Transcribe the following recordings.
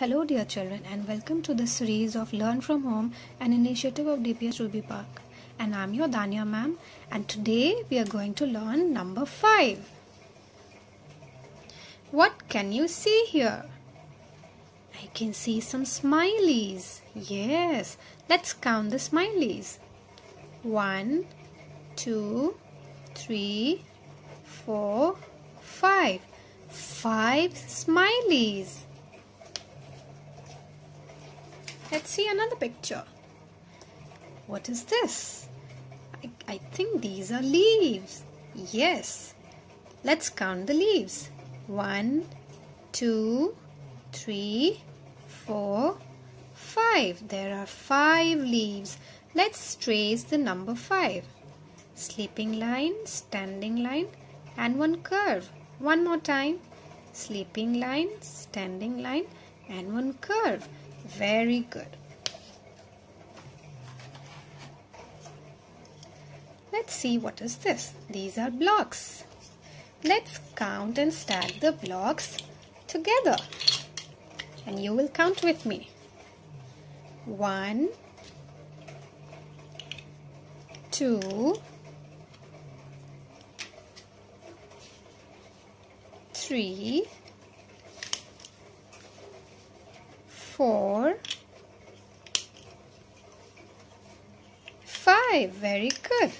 Hello, dear children, and welcome to the series of Learn from Home, an initiative of DPS Ruby Park. And I'm your Danya ma'am, and today we are going to learn number 5. What can you see here? I can see some smileys. Yes, let's count the smileys. One, two, three, four, five. Five smileys. Let's see another picture. What is this? I, I think these are leaves. Yes. Let's count the leaves. One, two, three, four, five. There are five leaves. Let's trace the number five. Sleeping line, standing line, and one curve. One more time. Sleeping line, standing line, and one curve. Very good. Let's see what is this. These are blocks. Let's count and stack the blocks together. And you will count with me. One, two, three, four, five. Very good.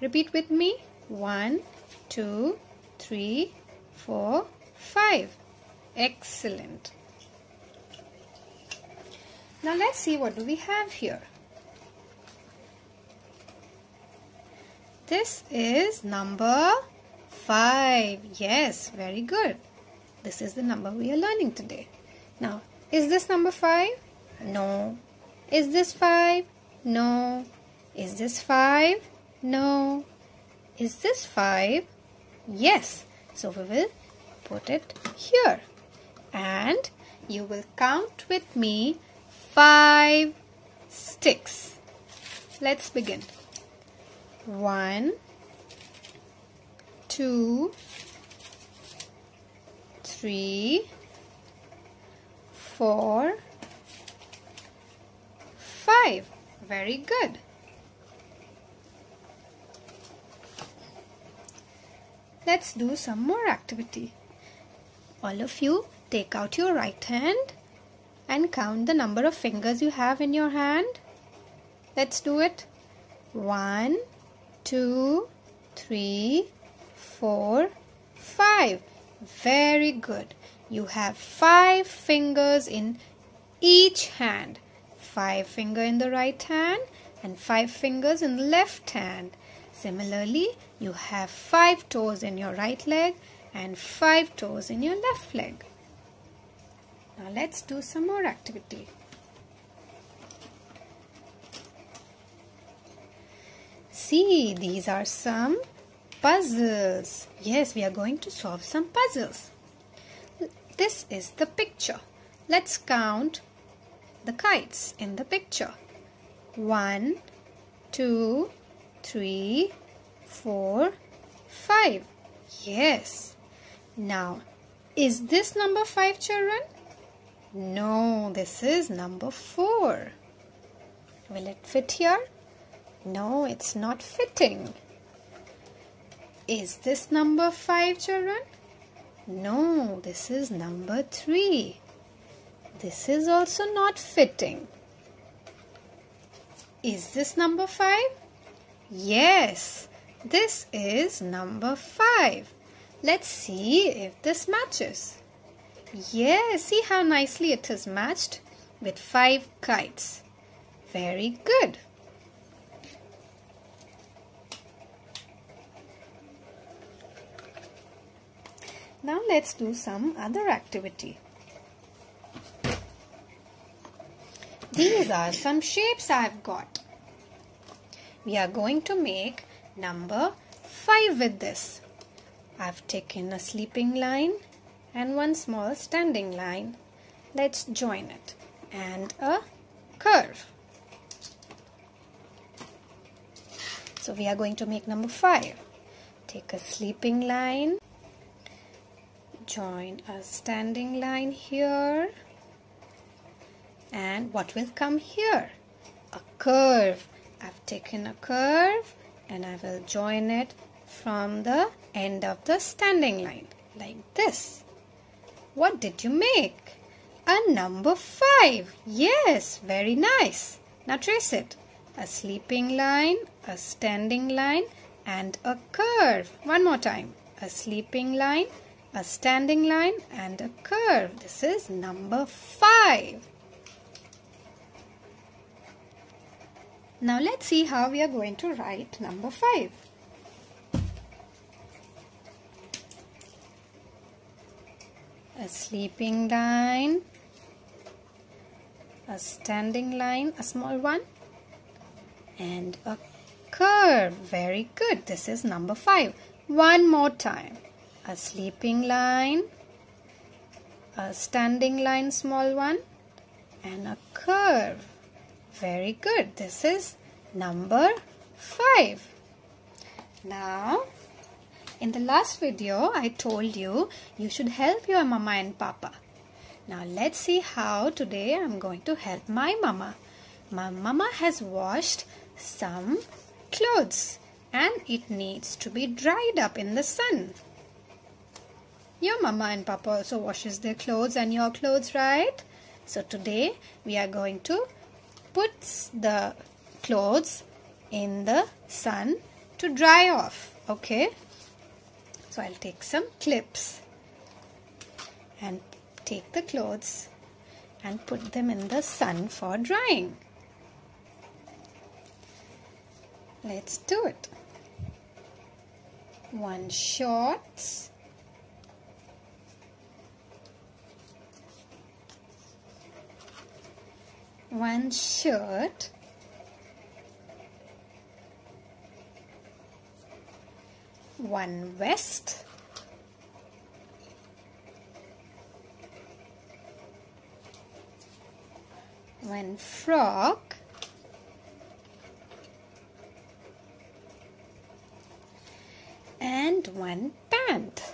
Repeat with me. One, two, three, four, five. Excellent. Now let's see what do we have here. This is number 5. Yes, very good. This is the number we are learning today. Now, is this number 5? No. Is this 5? No. Is this 5? No. Is this 5? Yes. So we will put it here. And you will count with me 5 sticks. Let's begin. 1 2 3 four, five. Very good. Let's do some more activity. All of you take out your right hand and count the number of fingers you have in your hand. Let's do it. One, two, three, four, five. Very good. You have five fingers in each hand. Five finger in the right hand and five fingers in the left hand. Similarly, you have five toes in your right leg and five toes in your left leg. Now let's do some more activity. See, these are some puzzles. Yes, we are going to solve some puzzles. This is the picture. Let's count the kites in the picture. One, two, three, four, five. Yes. Now, is this number five, children? No, this is number four. Will it fit here? No, it's not fitting. Is this number five, children? No, this is number 3. This is also not fitting. Is this number 5? Yes, this is number 5. Let's see if this matches. Yes, see how nicely it is matched with 5 kites. Very good. Now let's do some other activity. These are some shapes I've got. We are going to make number 5 with this. I've taken a sleeping line and one small standing line. Let's join it and a curve. So we are going to make number 5. Take a sleeping line join a standing line here. And what will come here? A curve. I've taken a curve and I will join it from the end of the standing line like this. What did you make? A number 5 yes very nice. Now trace it. A sleeping line a standing line and a curve. One more time. A sleeping line a standing line and a curve. This is number 5. Now let's see how we are going to write number 5. A sleeping line, a standing line, a small one, and a curve. Very good. This is number 5. One more time a sleeping line, a standing line small one and a curve. Very good. This is number 5. Now, in the last video, I told you you should help your mama and papa. Now, let's see how today I'm going to help my mama. My mama has washed some clothes and it needs to be dried up in the sun. Your mama and papa also washes their clothes and your clothes, right? So today we are going to put the clothes in the sun to dry off. Okay. So I'll take some clips and take the clothes and put them in the sun for drying. Let's do it. One shorts one shirt one vest one frock and one pant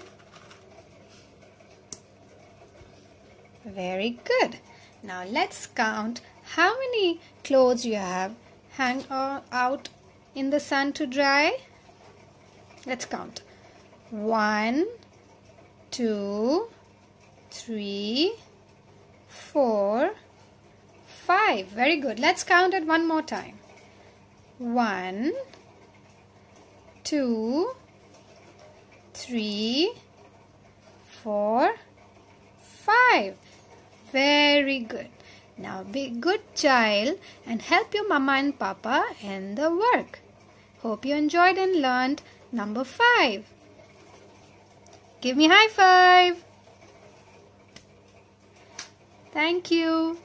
very good. Now let's count how many clothes you have hang out in the sun to dry? Let's count. One, two, three, four, five. Very good. Let's count it one more time. One, two, three, four, five. Very good. Now be good child and help your mama and papa in the work. Hope you enjoyed and learned number 5. Give me high five. Thank you.